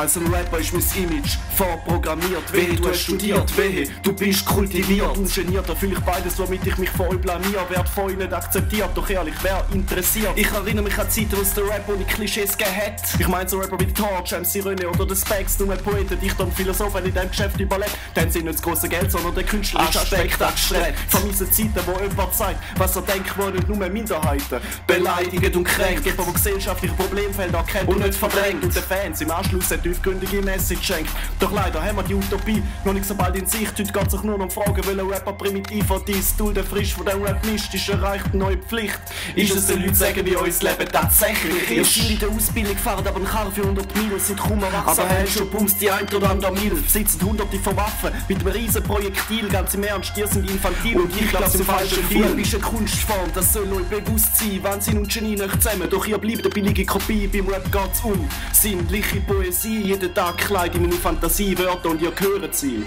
Als ein Rapper ist mein Image vorprogrammiert. Wehe, du hast studiert, wehe, du bist kultiviert. Ungeniert erfülle ich beides, womit ich mich voll blamier. Werd voll nicht akzeptiert, doch ehrlich, wer interessiert? Ich erinnere mich an Zeiten, wo es der Rap ohne Klischees hat. Ich mein so Rapper wie Torch, MC René oder The Specs, nur Poeten, Dichter und Philosophen in diesem Geschäft überlebt. Dann sind nicht das große Geld, sondern der künstlerische Aspekt angestrebt. Vermisse Zeiten, wo jemand sagt, was er denkt, wollen nicht nur Minderheiten. Beleidigt und kränkt, jemand, der gesellschaftliche Problemfelder kennt und nicht verdrängt. Und den Fans im Anschluss eine tiefgründige Message schenkt. Doch leider haben wir die Utopie noch nicht so bald in Sicht. Heute geht sich nur um Fragen, ein Rapper primitiv hat dies Tool, der frisch von dem Rap mischt, ist erreicht eine neue Pflicht. Ist es den Leuten sagen, wie unser Leben tatsächlich ist? Ihr in der Ausbildung fahren aber ein Karre für 100 Mil und sind kaum erwachsen. Aber haben schon bumst die ein oder andere Mil. Sitzen hunderte von Waffen mit einem riesen Projektil, ganz im Ernst, die sind infantil und, und ich glaube, im falschen Film. Du bist eine Kunstform, das soll euch bewusst sein. Wahnsinn und Genie nicht zusammen, doch ihr bleibt eine billige Kopie. Beim Rap geht's um sinnliche Poesie. Jeden Tag kleide ich meine Fantasie Wörter und ihr gehört sie.